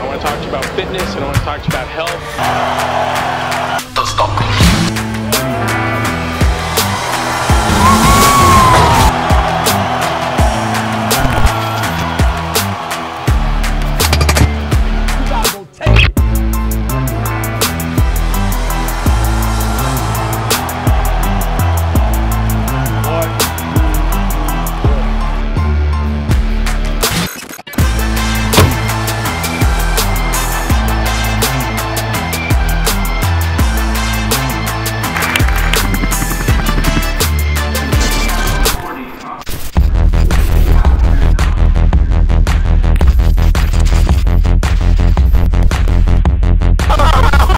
I want to talk to you about fitness and I want to talk to you about health.